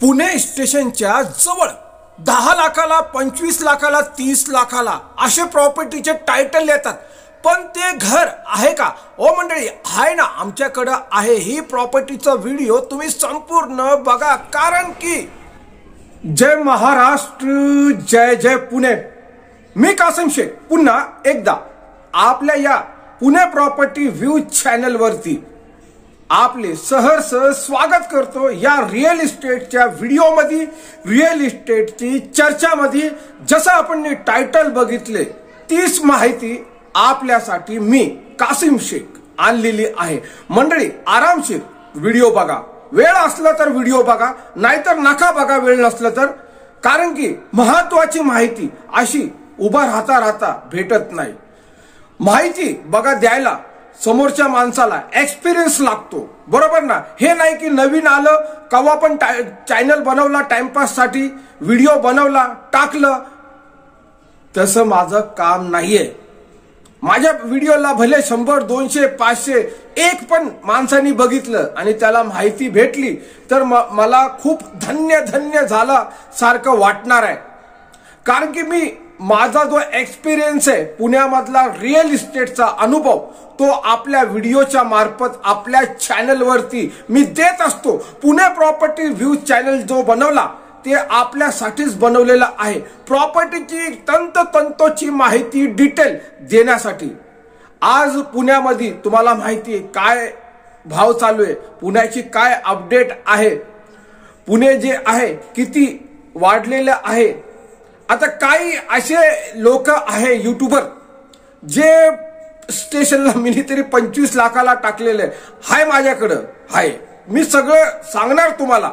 पुणे स्टेशनच्या जवळ दहा लाखाला पंचवीस लाखाला तीस लाखाला असे प्रॉपर्टीचे टायटल येतात. पण ते घर आहे का? ओ मंडळी आहे ना आमच्याकडं आहे ही प्रॉपर्टीचा व्हिडिओ तुम्ही संपूर्ण बघा. कारण की जय महाराष्ट्र जय जय पुणे. मी कासम शेख. पुन्हा एकदा आपल्या या पुणे प्रॉपर्टी व्ह्यू चॅनलवरती आपले सहर्ष स्वागत करतो या रिअल इस्टेटच्या व्हिडिओमध्ये रिअल इस्टेटची चर्चामध्ये जसं आपण टायटल बघितले तीच माहिती आपल्यासाठी मी कासिम शेख आणलेली आहे. मंडळी आरामशीर व्हिडिओ बघा. वेळ असला तर व्हिडिओ बघा नाहीतर नका बघा वेळ नसलं तर कारण की महत्वाची माहिती अशी उभा राहता राहता भेटत नाही. माहिती बघा द्यायला समोरच्या माणसाला एक्सपिरियन्स लागतो. बरोबर ना? हे नाही की नवीन आलं कवा पण चॅनल बनवला टाइमपाससाठी व्हिडिओ बनवला टाकलं. तसं माझं काम नाहीये. माझ्या व्हिडिओला भले शंभर दोनशे पाचशे एक पण माणसानी बघितलं आणि त्याला माहिती भेटली तर मला खूप धन्य धन्य झाला सारखं वाटणार आहे. कारण की मी माझा जो एक्सपिरियन्स आहे पुण्यामधला रिअल इस्टेटचा अनुभव तो आपल्या व्हिडिओच्या मार्फत आपल्या चॅनलवरती मी देत असतो. पुणे प्रॉपर्टी व्ह्यू चॅनल जो बनवला ते आपल्यासाठीच बनवलेलं आहे. प्रॉपर्टीची तंतोतंतोची माहिती डिटेल देण्यासाठी. आज पुण्यामध्ये तुम्हाला माहिती आहे काय भाव चालू आहे पुण्याची काय अपडेट आहे पुणे जे आहे किती वाढलेलं आहे आता काही असे लोक आहे युट्यूबर जे स्टेशनला मी तरी पंचवीस लाखाला टाकलेले. हाय माझ्याकडं. हाय. मी सगळं सांगणार तुम्हाला.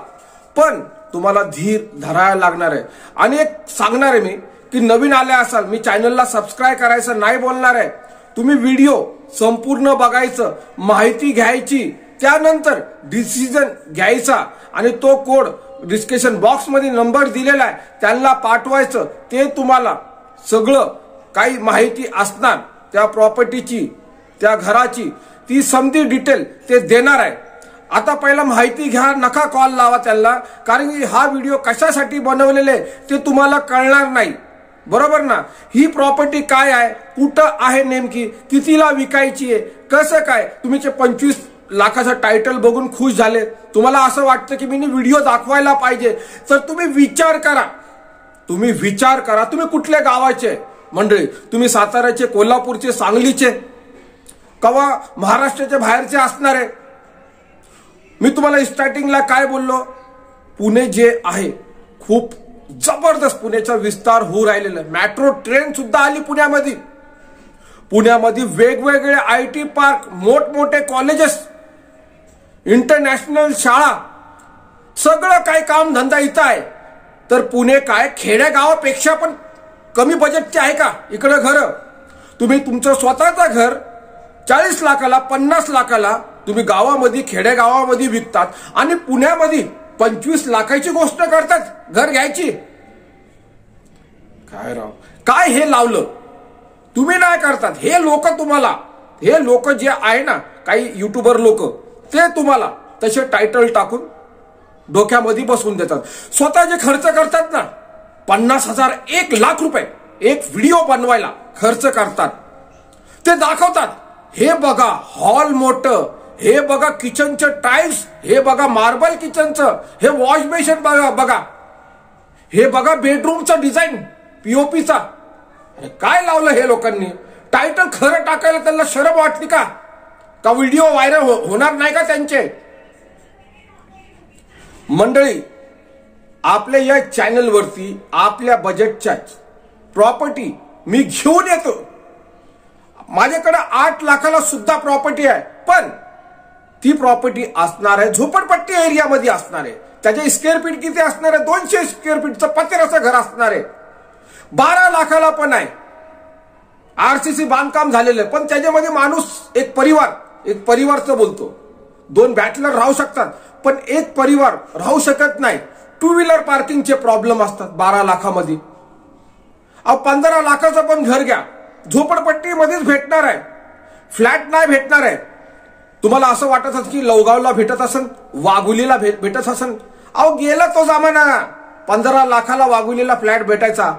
पण तुम्हाला धीर धरायला लागणार आहे. आणि एक सांगणार आहे मी की नवीन आले असाल मी चॅनलला सबस्क्राईब करायचं नाही बोलणार आहे. तुम्ही व्हिडिओ संपूर्ण बघायचं माहिती घ्यायची त्यानंतर डिसिजन घ्यायचा आणि तो कोड डिस्कशन बॉक्समध्ये नंबर दिलेला आहे. त्यांना पाठवायचं. ते तुम्हाला सगळं काही माहिती असणार. त्या प्रॉपर्टीची त्या घराची. ती समधी डिटेल ते देणार आहे. आता पहिला माहिती घ्या. नका कॉल लावा त्यांना. कारण की हा व्हिडिओ कशासाठी बनवलेले ते तुम्हाला कळणार नाही. बरोबर ना? ही प्रॉपर्टी काय आहे? कुठं आहे नेमकी? कितीला विकायची आहे? कसं काय? तुम्ही पंचवीस लाखाचं टायटल बघून खुश झाले. तुम्हाला असं वाटतं की मी व्हिडिओ दाखवायला पाहिजे. तर तुम्ही विचार करा. तुम्ही विचार करा. तुम्ही कुठल्या गावाचे? मंडळी तुम्ही साताऱ्याचे कोल्हापूरचे सांगलीचे? कवा महाराष्ट्राच्या बाहेरचे असणार? आहे मी तुम्हाला स्टार्टिंगला काय बोललो? पुणे जे आहे खूप जबरदस्त पुण्याचा विस्तार होऊ राहिलेला मेट्रो ट्रेन सुद्धा आली पुण्यामध्ये. पुण्यामध्ये वेगवेगळे आय टी पार्क मोठमोठे कॉलेजेस इंटरनॅशनल शाळा सगळं काय काम धंदा इथं आहे. तर पुणे काय खेड्यागावापेक्षा पण कमी बजेटचे आहे का? इकडं घर. तुम्ही तुमचं स्वतःचं घर चाळीस लाखाला पन्नास लाखाला तुम्ही गावामध्ये खेडेगावामध्ये विकतात आणि पुण्यामध्ये पंचवीस लाखाची गोष्ट करतात घर घ्यायची. काय राव? काय हे लावलं? तुम्ही नाही करतात. हे लोक तुम्हाला हे लोक जे आहे ना काही युट्यूबर लोक ते तुम्हाला तसे टायटल टाकून डोक्यामध्ये बसवून देतात. स्वतः जे खर्च करतात ना पन्नास हजार एक लाख रुपये एक व्हिडिओ बनवायला खर्च करतात. ते दाखवतात हे बघा हॉल मोठं हे बघा किचनचं टाईल्स हे बघा मार्बल किचनचं हे वॉश बेसिन बघा बघा. हे बघा बेडरूमचं डिझाईन पीओपीचा काय लावलं हे लोकांनी? टायटल खरं टाकायला त्यांना शरम वाटली का? का व्हिडिओ व्हायरल हो-, होणार नाही का त्यांचे? मंडळी आपल्या या चॅनलवरती आपल्या बजेटच्या प्रॉपर्टी मी घेऊन येतो. माझ्याकडे आठ लाखाला सुद्धा प्रॉपर्टी आहे पण ती प्रॉपर्टी असणार आहे झोपडपट्टी एरियामध्ये असणार आहे. त्याचे स्क्वेअर फीट किती असणार आहे? दोनशे स्क्वेअर फीटचं पत्र्याचं घर असणार आहे. बारा लाखाला पण आहे. आरसीसी बांधकाम झालेलं आहे पण त्याच्यामध्ये माणूस एक परिवार. एक परिवारचं बोलतो. दोन बॅटलर राहू शकतात पण एक परिवार राहू शकत नाही. टू व्हीलर पार्किंगचे प्रॉब्लेम असतात बारा लाखामध्ये. अहो पंधरा लाखाचं पण घर घ्या. झोपडपट्टीमध्येच भेटणार आहे. फ्लॅट नाही भेटणार आहे. तुम्हाला असं वाटत असत की लवगावला भेटत असन वाघुलीला भेटत असन? अहो गेला तो जमाना. पंधरा लाखाला वागुलीला फ्लॅट भेटायचा.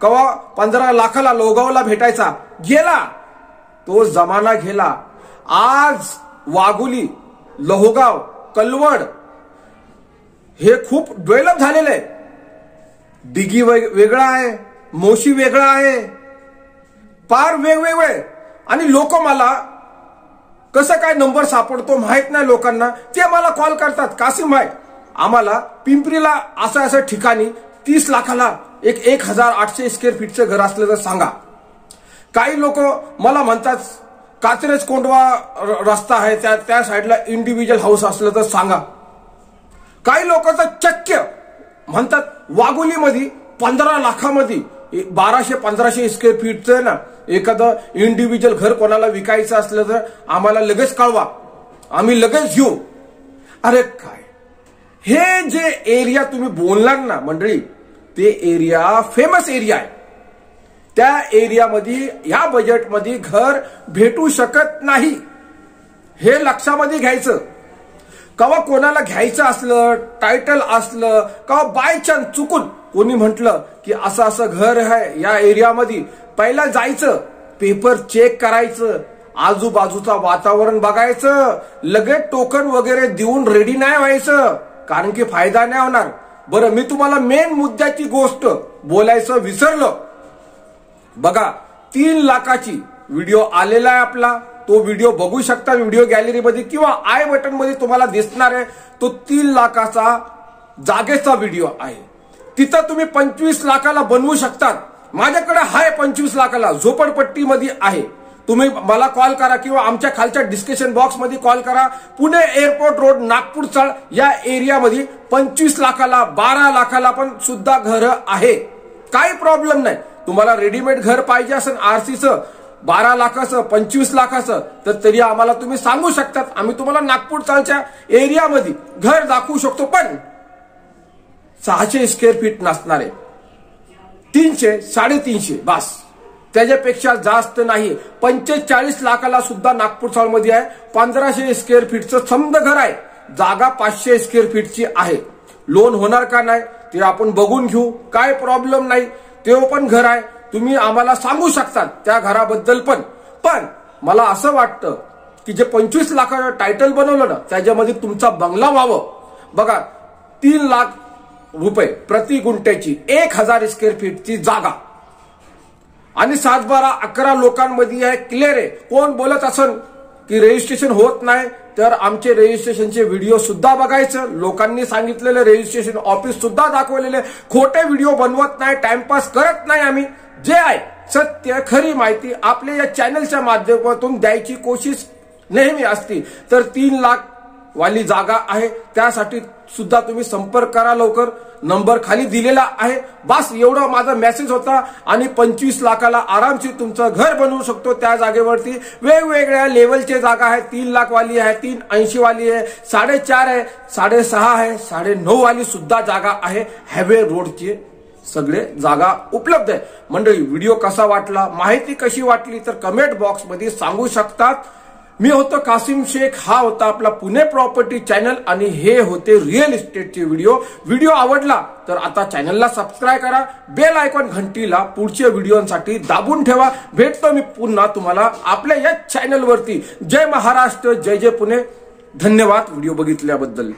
कवा पंधरा लाखाला लोगावला भेटायचा? गेला. तो जमाना गेला. आज वाघुली लोहगाव कलवड हे खूप डेव्हलप झालेलं आहे दिघी वेग- वेगळा आहे मोशी वेगळा आहे फार वेगवेगळे आणि लोक मला कसं काय नंबर सापडतो माहीत नाही लोकांना ते मला कॉल करतात कासिम भाई आम्हाला पिंपरीला असं असं ठिकाणी तीस लाखाला एक एक हजार आठशे स्क्वेअर फीटचं घर असलं तर सांगा. काही लोक मला म्हणतात कात्रज कोंडवा र- रस्ता आहे त्या त्या साईडला इंडिव्हिज्युअल हाऊस असलं तर सांगा. काही लोकांचं चक्क्य चक्य म्हणतात वाघोलीमध्ये पंधरा लाखामध्ये ए- बाराशे पंधराशे स्क्वेअर फीटचं ना एखादं इंडिव्हिज्युअल घर कोणाला विकायचं असलं तर आम्हाला लगेच कळवा. आम्ही लगेच घेऊ. अरे काय? हे जे एरिया तुम्ही बोलणार ना मंडळी ते एरिया फेमस एरिया आहे. त्या एरियामध्ये या बजेटमध्ये घर भेटू शकत नाही. हे लक्षामध्ये घ्यायचं. कवा कोणाला घ्यायचं असलं टायटल असलं कवा बाय चान्स चुकून कोणी म्हटलं की असं असं घर आहे या एरियामध्ये पहिला जायचं पेपर चेक करायचं आजूबाजूचा वातावरण बघायचं लगेच टोकन वगैरे देऊन रेडी नाही व्हायचं कारण की फायदा नाही होणार. बरं मी तुम्हाला मेन मुद्द्याची गोष्ट बोलायचं विसरलो. बघा तीन लाखाची व्हिडिओ आलेला आहे आपला. तो व्हिडिओ बघू शकता व्हिडिओ गॅलरीमध्ये किंवा आय बटनमध्ये तुम्हाला दिसणार आहे. तो तीन लाखाचा जागेचा व्हिडिओ आहे. तिथं तुम्ही पंचवीस लाखाला बनवू शकतात. माझ्याकडे हाय पंचवीस लाखाला झोपडपट्टीमध्ये आहे. तुम्ही मला कॉल करा किंवा आमच्या खालच्या डिस्कशन बॉक्समध्ये कॉल करा. पुणे एअरपोर्ट रोड नागपूर चाळ या एरियामध्ये पंचवीस लाखाला बारा लाखाला पण सुद्धा घरं आहे. काही प्रॉब्लेम नाही. तुम्हाला रेडीमेड घर पाहिजे असेल आरसीचं बारा लाखाचं पंचवीस लाखाचं तर तरी आम्हाला तुम्ही सांगू शकतात. आम्ही तुम्हाला नागपूर चालच्या एरियामध्ये घर दाखवू शकतो पण सहाशे स्क्वेअर फीट नसणारे. तीनशे साडेतीनशे बास. त्याच्यापेक्षा जास्त नाही. पंचेचाळीस लाखाला सुद्धा नागपूर चाळमध्ये आहे. पंधराशे स्क्वेअर फीटचं समद घर आहे. जागा पाचशे स्क्वेअर फीटची आहे. लोन होणार का नाही ते आपण बघून घेऊ. काय प्रॉब्लेम नाही. ते पण घर आहे. तुम्ही आम्हाला सांगू शकतात त्या घराबद्दल पण. पण मला असं वाटतं की जे पंचवीस लाखाचं टायटल बनवलं ना त्याच्यामध्ये तुमचा बंगला व्हावं. बघा तीन लाख रुपये प्रति गुंट्याची एक हजार स्क्वेअर फीटची जागा. आणि सात बारा अकरा लोकांमध्ये आहे क्लिअर आहे. कोण बोलत असन की रजिस्ट्रेशन होत नाही? तर आमचे रजिस्ट्रेशनचे व्हिडिओ सुद्धा बघायचं. लोकांनी सांगितलेलं रजिस्ट्रेशन ऑफिस सुद्धा दाखवलेले खोटे व्हिडिओ बनवत नाही टाइमपास करत नाही आम्ही. जे आहे सत्य खरी माहिती आपल्या या चॅनलच्या माध्यमातून द्यायची कोशिश नेहमी असती. तर तीन लाख वाली जागा आहे. त्यासाठी सुद्धा तुम्ही संपर्क करा लवकर. नंबर खाली दिलेला आहे. बस एवढा माझा मेसेज होता आणि पंचवीस लाखाला आरामशीर तुमचं घर बनवू शकतो त्या जागेवरती. वेगवेगळ्या लेवलचे जागा आहे तीन लाख वाली आहे तीन ऐंशी वाली आहे साडेचार आहे साडेसहा आहे साडे नऊ वाली सुद्धा जागा आहे. हायवे रोडची सगळे जागा उपलब्ध आहे. मंडळी व्हिडिओ कसा वाटला? माहिती कशी वाटली? तर कमेंट बॉक्समध्ये सांगू शकतात. मी होतो कासिम शेख. हा होता आपला पुणे प्रॉपर्टी चॅनल आणि हे होते रिअल इस्टेटचे व्हिडिओ. व्हिडिओ आवडला तर आता चॅनलला सबस्क्राईब करा. बेल आयकॉन घंटीला पुढच्या व्हिडिओसाठी दाबून ठेवा. भेटतो मी पुन्हा तुम्हाला आपल्या या चॅनलवरती. जय महाराष्ट्र जय जय पुणे. धन्यवाद व्हिडिओ बघितल्याबद्दल.